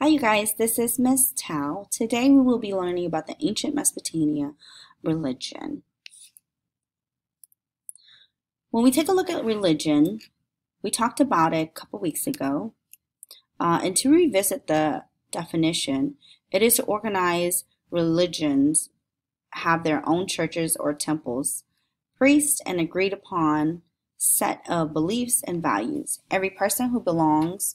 Hi you guys, this is Miss Thao. Today we will be learning about the ancient Mesopotamia religion. When we take a look at religion, we talked about it a couple weeks ago. Uh, and to revisit the definition, it is to organize religions have their own churches or temples, priests, and agreed upon set of beliefs and values. Every person who belongs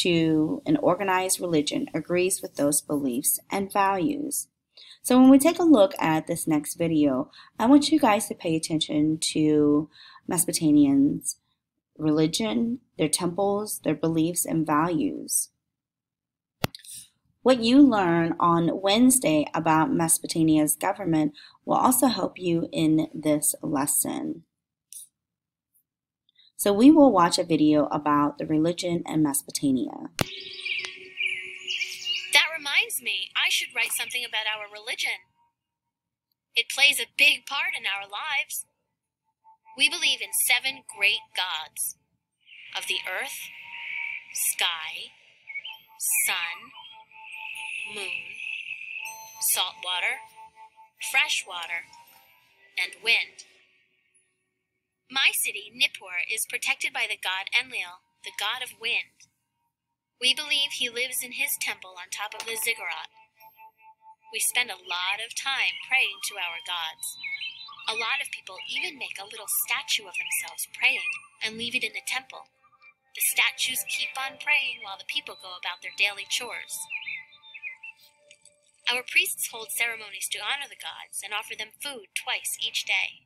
to an organized religion agrees with those beliefs and values. So when we take a look at this next video, I want you guys to pay attention to Mesopotamians' religion, their temples, their beliefs, and values. What you learn on Wednesday about Mesopotamia's government will also help you in this lesson. So we will watch a video about the religion in Mesopotamia. That reminds me, I should write something about our religion. It plays a big part in our lives. We believe in seven great gods of the earth, sky, sun, moon, salt water, fresh water, and wind. My city, Nippur, is protected by the god Enlil, the god of wind. We believe he lives in his temple on top of the ziggurat. We spend a lot of time praying to our gods. A lot of people even make a little statue of themselves praying and leave it in the temple. The statues keep on praying while the people go about their daily chores. Our priests hold ceremonies to honor the gods and offer them food twice each day.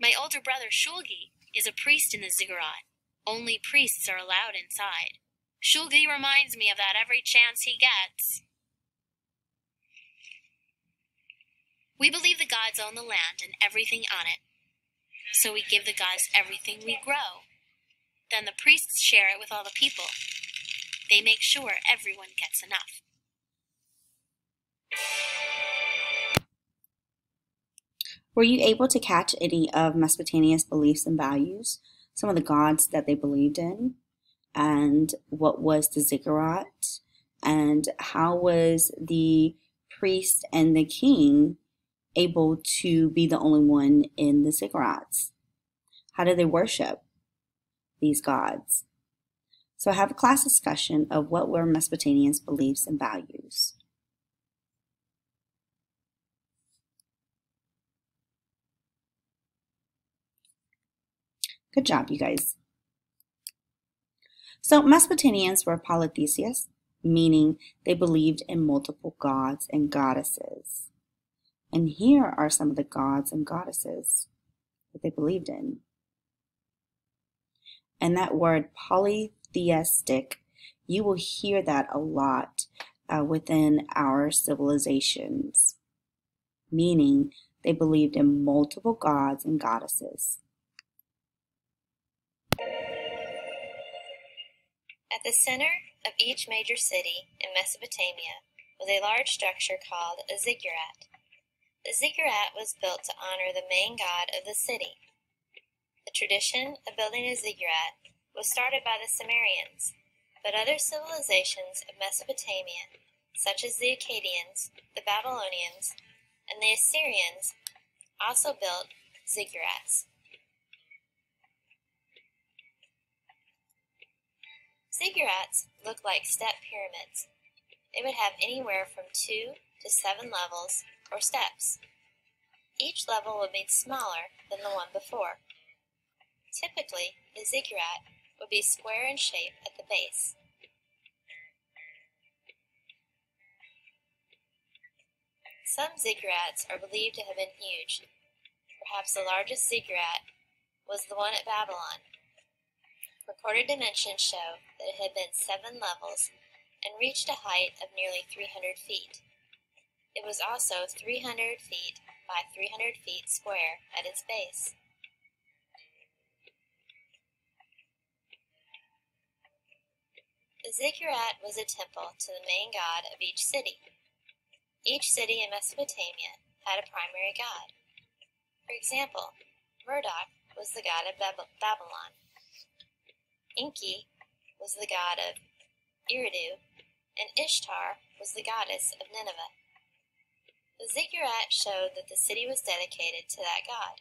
My older brother Shulgi is a priest in the ziggurat. Only priests are allowed inside. Shulgi reminds me of that every chance he gets. We believe the gods own the land and everything on it. So we give the gods everything we grow. Then the priests share it with all the people. They make sure everyone gets enough. Were you able to catch any of Mesopotamia's beliefs and values? Some of the gods that they believed in? And what was the ziggurat? And how was the priest and the king able to be the only one in the ziggurats? How did they worship these gods? So I have a class discussion of what were Mesopotamians' beliefs and values. Good job, you guys. So Mesopotamians were polytheists, meaning they believed in multiple gods and goddesses. And here are some of the gods and goddesses that they believed in. And that word polytheistic, you will hear that a lot uh, within our civilizations, meaning they believed in multiple gods and goddesses. At the center of each major city in Mesopotamia was a large structure called a ziggurat. The ziggurat was built to honor the main god of the city. The tradition of building a ziggurat was started by the Sumerians, but other civilizations of Mesopotamia, such as the Akkadians, the Babylonians, and the Assyrians, also built ziggurats. Ziggurats look like step pyramids. They would have anywhere from two to seven levels or steps. Each level would be smaller than the one before. Typically, the ziggurat would be square in shape at the base. Some ziggurats are believed to have been huge. Perhaps the largest ziggurat was the one at Babylon, Recorded dimensions show that it had been seven levels and reached a height of nearly 300 feet. It was also 300 feet by 300 feet square at its base. The ziggurat was a temple to the main god of each city. Each city in Mesopotamia had a primary god. For example, Marduk was the god of Babylon. Enki was the god of Eridu, and Ishtar was the goddess of Nineveh. The ziggurat showed that the city was dedicated to that god.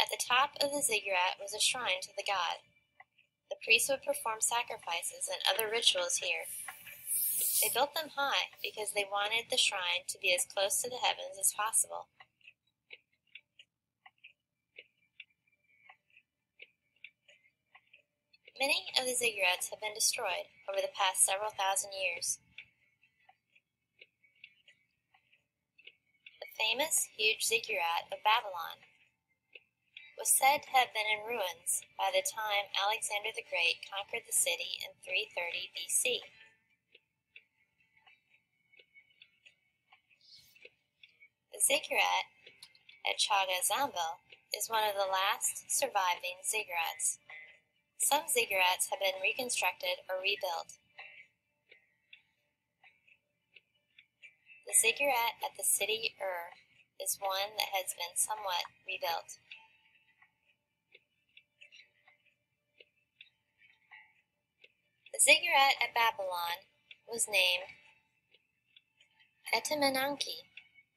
At the top of the ziggurat was a shrine to the god. The priests would perform sacrifices and other rituals here. They built them high because they wanted the shrine to be as close to the heavens as possible. Many of the ziggurats have been destroyed over the past several thousand years. The famous huge ziggurat of Babylon was said to have been in ruins by the time Alexander the Great conquered the city in 330 BC. The ziggurat at Chogha Zanbil is one of the last surviving ziggurats. Some ziggurats have been reconstructed or rebuilt. The ziggurat at the city Ur is one that has been somewhat rebuilt. The ziggurat at Babylon was named Etemenanki.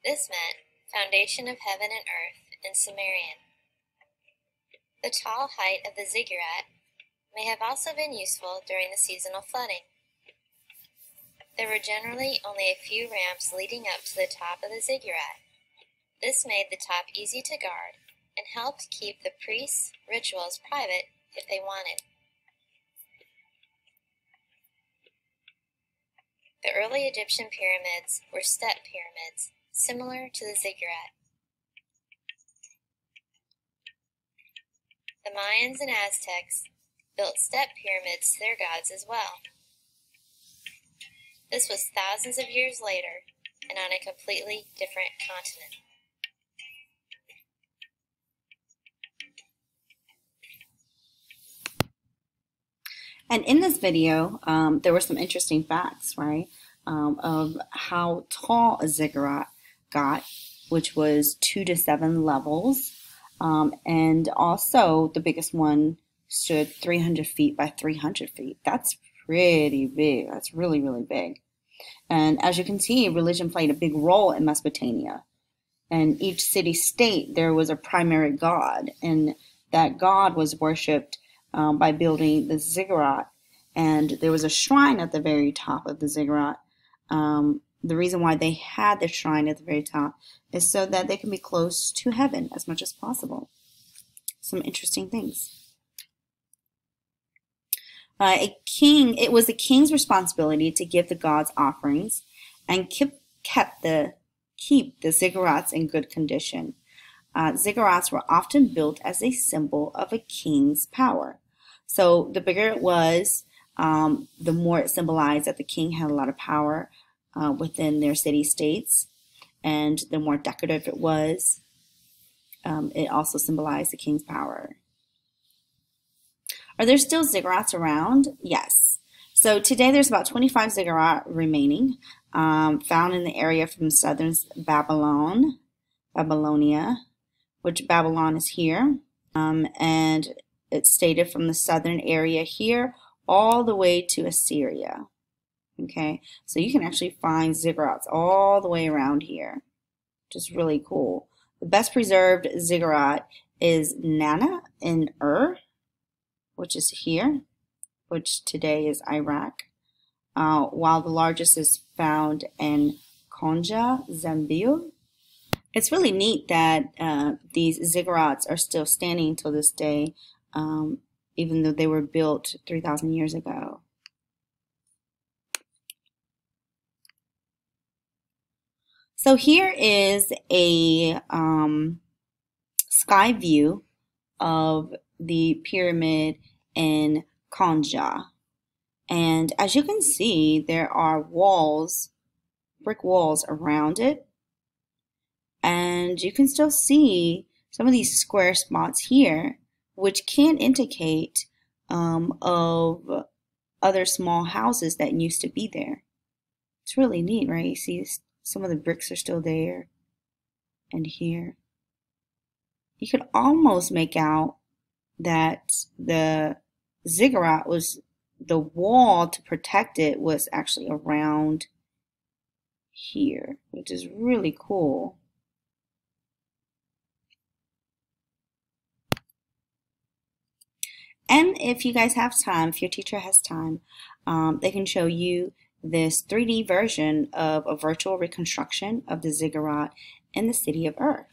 This meant foundation of heaven and earth in Sumerian. The tall height of the ziggurat may have also been useful during the seasonal flooding. There were generally only a few ramps leading up to the top of the ziggurat. This made the top easy to guard and helped keep the priests' rituals private if they wanted. The early Egyptian pyramids were step pyramids, similar to the ziggurat. The Mayans and Aztecs built step pyramids to their gods as well. This was thousands of years later and on a completely different continent. And in this video, um, there were some interesting facts, right, um, of how tall a ziggurat got, which was two to seven levels. Um, and also, the biggest one stood 300 feet by 300 feet. That's pretty big. That's really, really big. And as you can see, religion played a big role in Mesopotamia. And each city state, there was a primary god, and that god was worshipped um, by building the ziggurat. And there was a shrine at the very top of the ziggurat. Um, the reason why they had the shrine at the very top is so that they can be close to heaven as much as possible. Some interesting things. Uh, a king, it was the king's responsibility to give the gods offerings and keep, kept the keep the ziggurats in good condition. Uh, ziggurats were often built as a symbol of a king's power. So the bigger it was, um, the more it symbolized that the king had a lot of power uh, within their city states, and the more decorative it was, um, it also symbolized the king's power. Are there still ziggurats around? Yes. So today there's about 25 ziggurat remaining, um, found in the area from southern Babylon, Babylonia, which Babylon is here, um, and it's stated from the southern area here all the way to Assyria. Okay, so you can actually find ziggurats all the way around here, is really cool. The best preserved ziggurat is Nanna in Ur, which is here, which today is Iraq, uh, while the largest is found in Konja, Zambia. It's really neat that uh, these ziggurats are still standing till this day, um, even though they were built 3,000 years ago. So here is a um, sky view of the pyramid in Konja. And as you can see, there are walls, brick walls around it. And you can still see some of these square spots here, which can indicate um, of other small houses that used to be there. It's really neat, right? You see some of the bricks are still there and here. You could almost make out that the ziggurat was the wall to protect it was actually around here, which is really cool. And if you guys have time, if your teacher has time, um, they can show you this 3D version of a virtual reconstruction of the ziggurat in the city of Ur.